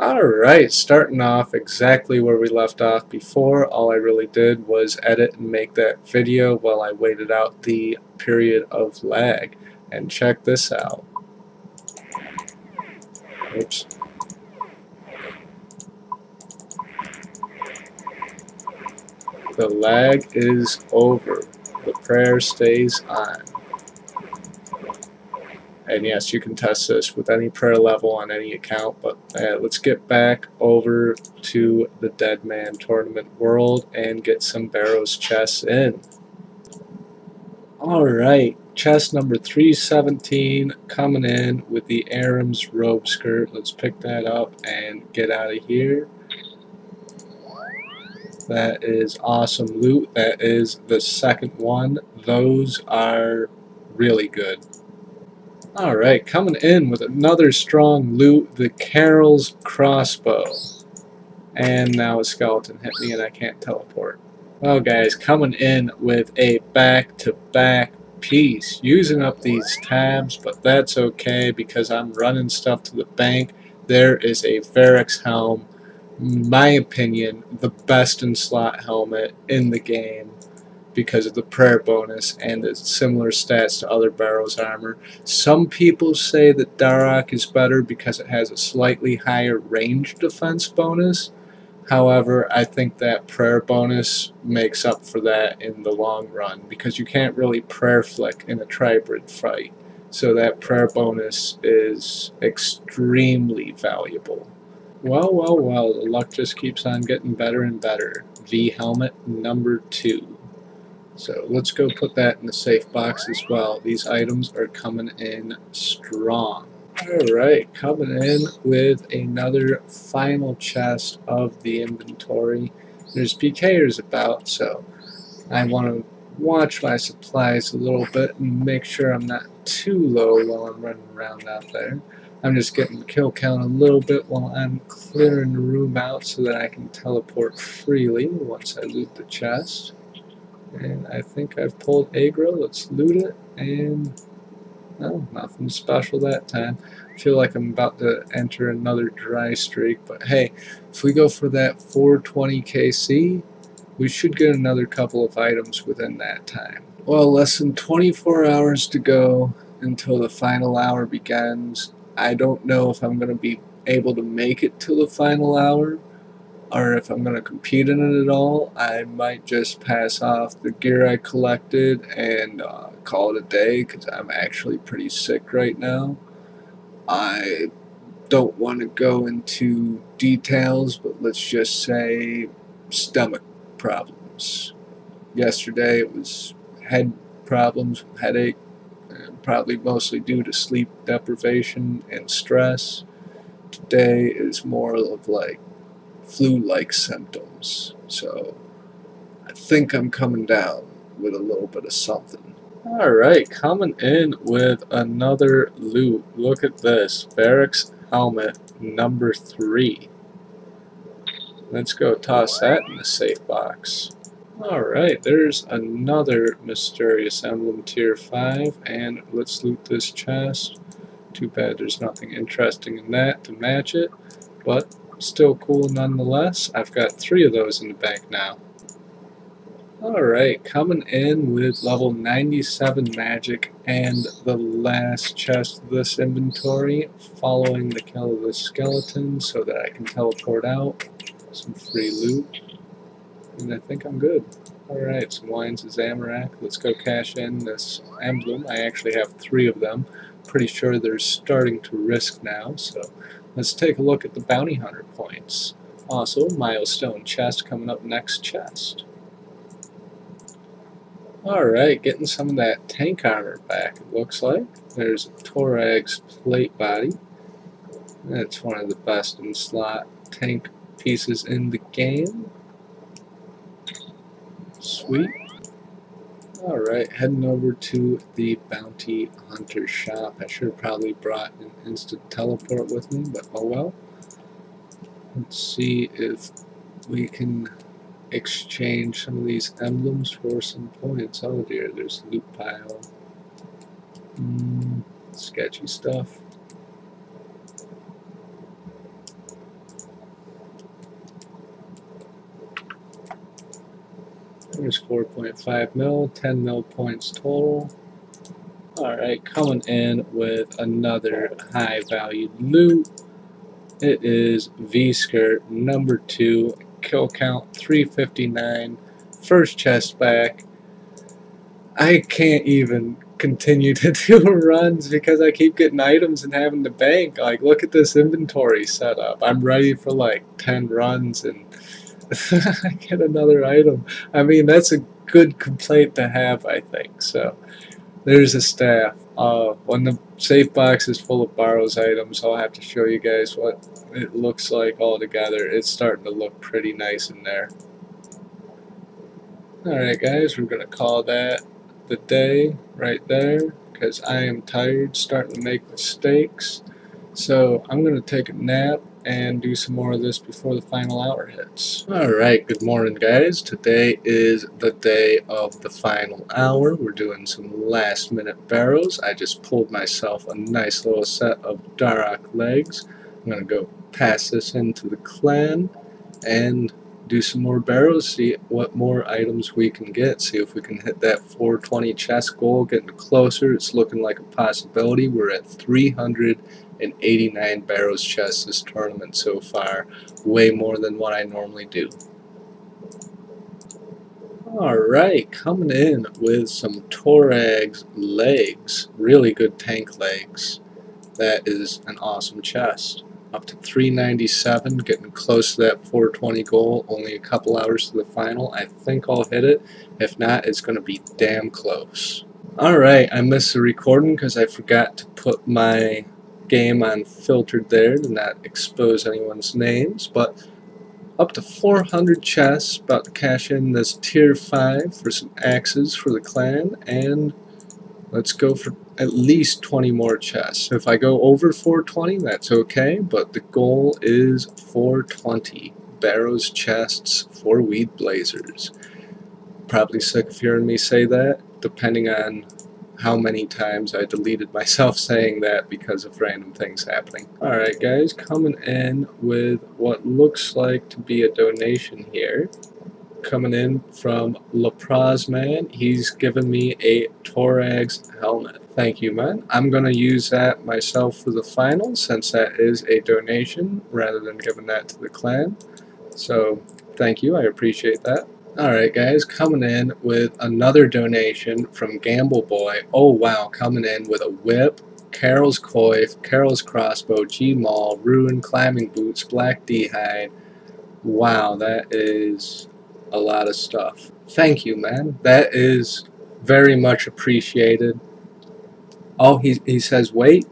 Alright, starting off exactly where we left off before. All I really did was edit and make that video while I waited out the period of lag. And check this out. Oops. The lag is over. The prayer stays on. And yes, you can test this with any prayer level on any account, but uh, let's get back over to the Dead Man Tournament World and get some Barrows chests in. Alright, chest number 317 coming in with the Ahrim's robe skirt. Let's pick that up and get out of here. That is awesome loot. That is the second one. Those are really good. Alright, coming in with another strong loot, the Karil's crossbow. And now a skeleton hit me and I can't teleport. Well guys, coming in with a back-to-back -back piece. Using up these tabs, but that's okay because I'm running stuff to the bank. There is a Verac's helm, my opinion, the best in slot helmet in the game because of the prayer bonus and the similar stats to other Barrows armor. Some people say that Dharok is better because it has a slightly higher range defense bonus. However, I think that prayer bonus makes up for that in the long run because you can't really prayer flick in a tribrid fight. So that prayer bonus is extremely valuable. Well, well, well, the luck just keeps on getting better and better. V helmet number two. So let's go put that in the safe box as well. These items are coming in strong. Alright, coming in with another final chest of the inventory. There's PKers about, so I want to watch my supplies a little bit and make sure I'm not too low while I'm running around out there. I'm just getting the kill count a little bit while I'm clearing the room out so that I can teleport freely once I loot the chest. And I think I've pulled aggro. Let's loot it. And no, nothing special that time. I feel like I'm about to enter another dry streak. But hey, if we go for that 420 KC, we should get another couple of items within that time. Well, less than 24 hours to go until the final hour begins. I don't know if I'm going to be able to make it to the final hour or if I'm going to compete in it at all, I might just pass off the gear I collected and uh, call it a day because I'm actually pretty sick right now. I don't want to go into details, but let's just say stomach problems. Yesterday it was head problems, headache, probably mostly due to sleep deprivation and stress. Today is more of like flu-like symptoms. So I think I'm coming down with a little bit of something. Alright, coming in with another loot. Look at this. Verac's helmet number three. Let's go toss that in the safe box. Alright, there's another Mysterious Emblem Tier 5, and let's loot this chest. Too bad there's nothing interesting in that to match it, but still cool nonetheless. I've got three of those in the bank now. Alright, coming in with level 97 magic and the last chest of this inventory, following the kill of skeleton so that I can teleport out. Some free loot. And I think I'm good. Alright, some Wines of Zamorak. Let's go cash in this emblem. I actually have three of them. Pretty sure they're starting to risk now, so Let's take a look at the bounty hunter points. Also, milestone chest coming up next chest. Alright, getting some of that tank armor back, it looks like. There's a Torag's plate body. That's one of the best in slot tank pieces in the game. Sweet. Alright, heading over to the Bounty Hunter shop. I should have probably brought an instant teleport with me, but oh well. Let's see if we can exchange some of these emblems for some points. Oh dear, there's loot pile. Mm, sketchy stuff. There's 4.5 mil, 10 mil points total. Alright, coming in with another high valued loot. It is V-Skirt number 2, kill count 359, first chest back. I can't even continue to do runs because I keep getting items and having to bank. Like, look at this inventory setup. I'm ready for like 10 runs and get another item. I mean, that's a good complaint to have, I think. So, there's a staff. Uh, when the safe box is full of Barrows items, I'll have to show you guys what it looks like all together. It's starting to look pretty nice in there. Alright guys, we're going to call that the day right there because I am tired starting to make mistakes. So I'm going to take a nap and do some more of this before the final hour hits. Alright, good morning guys. Today is the day of the final hour. We're doing some last minute barrows. I just pulled myself a nice little set of Dharok legs. I'm going to go pass this into the clan and do some more barrows, see what more items we can get, see if we can hit that 420 chest goal, getting closer. It's looking like a possibility. We're at 389 barrows chests this tournament so far, way more than what I normally do. Alright, coming in with some Torag's legs, really good tank legs. That is an awesome chest up to 397, getting close to that 420 goal. Only a couple hours to the final. I think I'll hit it. If not, it's going to be damn close. Alright, I missed the recording because I forgot to put my game on filtered there to not expose anyone's names, but up to 400 chests, about to cash in this tier 5 for some axes for the clan, and let's go for at least 20 more chests. If I go over 420, that's okay, but the goal is 420 Barrows chests for Weedblazers. Probably sick of hearing me say that, depending on how many times I deleted myself saying that because of random things happening. Alright guys, coming in with what looks like to be a donation here coming in from LaPraz Man. He's given me a Torag's helmet. Thank you, man. I'm going to use that myself for the final since that is a donation rather than giving that to the clan. So, thank you. I appreciate that. Alright guys, coming in with another donation from Gamble Boy. Oh wow, coming in with a whip, Karil's Coif, Karil's Crossbow, G-Maul, Ruin Climbing Boots, Black D-Hide. Wow, that is a lot of stuff. Thank you, man. That is very much appreciated. Oh, he, he says wait.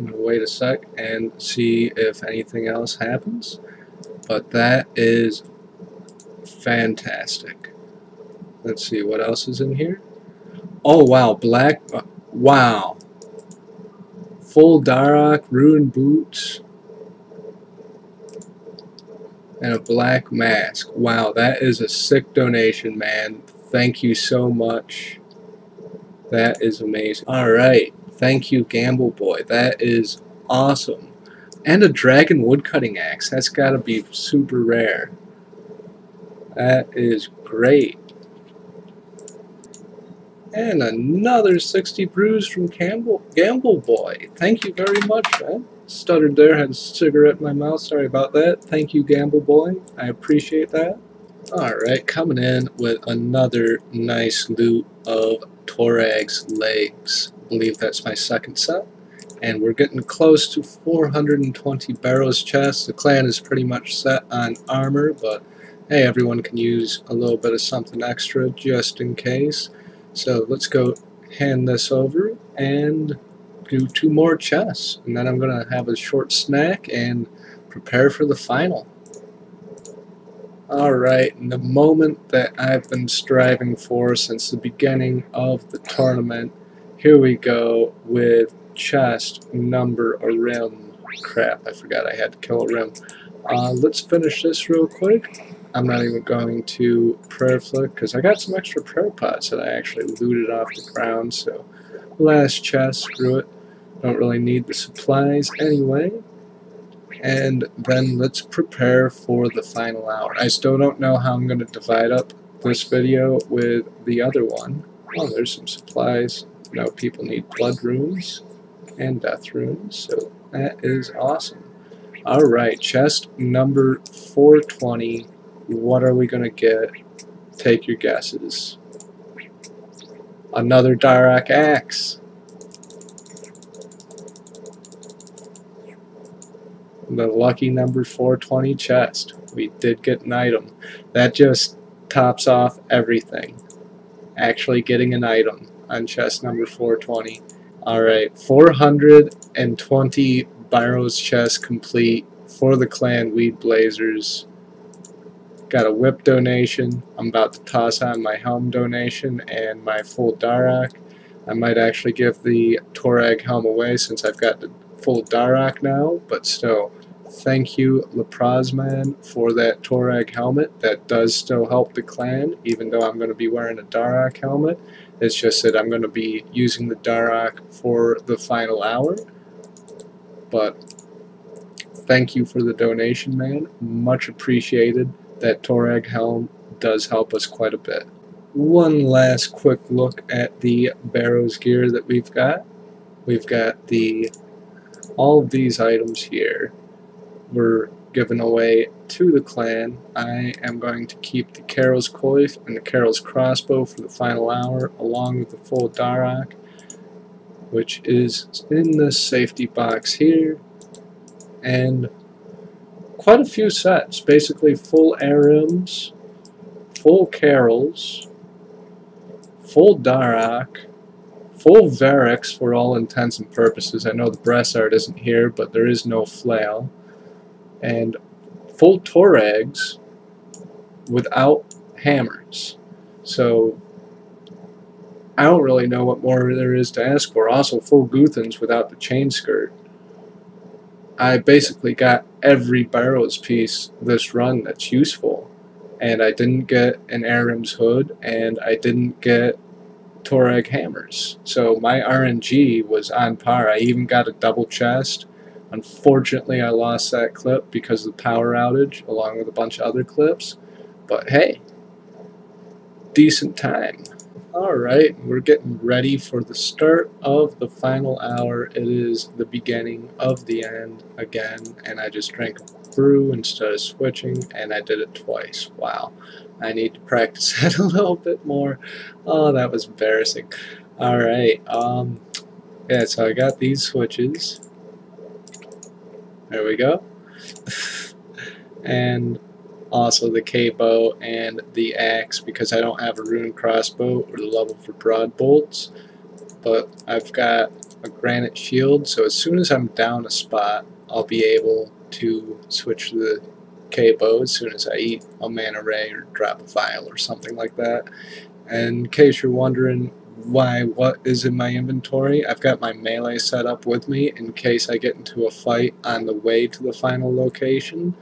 Wait a sec and see if anything else happens. But that is fantastic. Let's see, what else is in here? Oh, wow, black... Uh, wow. Full Dharok, Ruined Boots and a black mask. Wow, that is a sick donation, man. Thank you so much. That is amazing. Alright, thank you, Gamble Boy. That is awesome. And a dragon woodcutting axe. That's got to be super rare. That is great. And another 60 brews from Campbell, Gamble Boy. Thank you very much, man. Stuttered there, had a cigarette in my mouth. Sorry about that. Thank you, Gamble Boy. I appreciate that. Alright, coming in with another nice loot of Torag's legs. I believe that's my second set. And we're getting close to 420 barrows chests. The clan is pretty much set on armor, but hey, everyone can use a little bit of something extra just in case. So let's go hand this over and do two more chests. And then I'm going to have a short snack and prepare for the final. Alright, the moment that I've been striving for since the beginning of the tournament. Here we go with chest number Ahrim. Crap, I forgot I had to kill Ahrim. Uh, let's finish this real quick. I'm not even going to prayer flick because I got some extra prayer pots that I actually looted off the ground. So last chest, screw it. Don't really need the supplies anyway. And then let's prepare for the final hour. I still don't know how I'm going to divide up this video with the other one. Oh, there's some supplies. Now people need blood runes and death runes, so that is awesome. Alright, chest number 420. What are we going to get? Take your guesses. Another Dharok Axe. The lucky number 420 chest. We did get an item. That just tops off everything. Actually getting an item on chest number 420. Alright, 420 Barrows chest complete for the clan Weedblazers. Got a whip donation. I'm about to toss on my helm donation and my full Dharok. I might actually give the Torag helm away since I've got the full Dharok now, but still, thank you Leprazman for that Torag helmet. That does still help the clan, even though I'm going to be wearing a Dharok helmet. It's just that I'm going to be using the Dharok for the final hour. But thank you for the donation, man. Much appreciated. That Torag helm does help us quite a bit. One last quick look at the Barrows gear that we've got. We've got the all of these items here were given away to the clan. I am going to keep the Karil's Coif and the Karil's Crossbow for the final hour, along with the full Dharok, which is in this safety box here, and quite a few sets, basically full Ahrim's, full Karil's full Dharok, full Verac's for all intents and purposes. I know the brassard isn't here, but there is no flail. And full Torags without hammers. So I don't really know what more there is to ask for. Also, full Guthans without the chain skirt. I basically got every Barrows piece this run that's useful. And I didn't get an Ahrim's hood, and I didn't get Torag hammers. So my RNG was on par. I even got a double chest Unfortunately, I lost that clip because of the power outage, along with a bunch of other clips. But hey, decent time. Alright, we're getting ready for the start of the final hour. It is the beginning of the end again, and I just drank brew instead of switching, and I did it twice. Wow. I need to practice that a little bit more. Oh, that was embarrassing. Alright, um, yeah, so I got these switches. There we go. and also the K-bow and the axe because I don't have a rune crossbow or the level for broad bolts. But I've got a granite shield, so as soon as I'm down a spot, I'll be able to switch the K-bow as soon as I eat a manta ray or drop a vial or something like that. And in case you're wondering why what is in my inventory. I've got my melee set up with me in case I get into a fight on the way to the final location.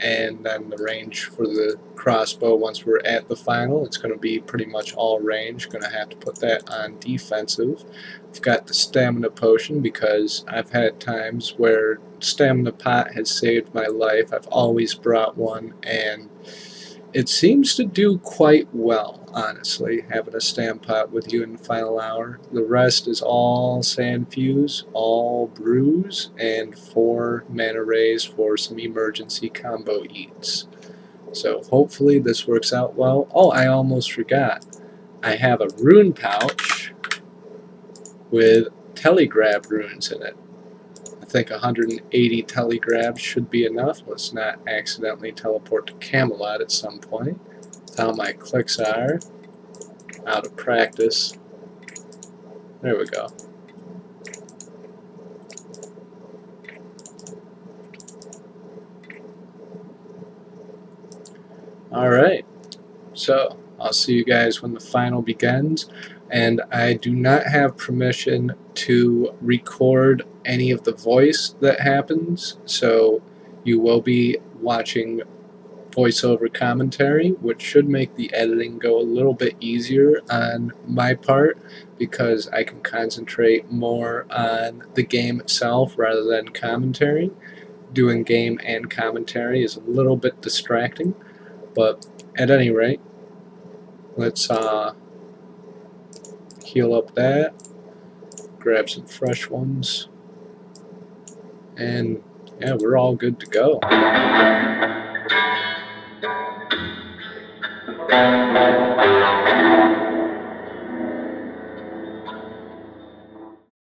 And then the range for the crossbow once we're at the final, it's going to be pretty much all range. Going to have to put that on defensive. I've got the stamina potion because I've had times where stamina pot has saved my life. I've always brought one and it seems to do quite well, honestly, having a Stampot with you in the final hour. The rest is all sanfews, all brews, and four manta rays for some emergency combo eats. So hopefully this works out well. Oh, I almost forgot. I have a rune pouch with telegrab runes in it think 180 telegrabs should be enough. Let's not accidentally teleport to Camelot at some point. How my clicks are. Out of practice. There we go. Alright, so I'll see you guys when the final begins and I do not have permission to record any of the voice that happens, so you will be watching voiceover commentary, which should make the editing go a little bit easier on my part because I can concentrate more on the game itself rather than commentary. Doing game and commentary is a little bit distracting, but at any rate, Let's uh, heal up that. Grab some fresh ones and yeah, we're all good to go.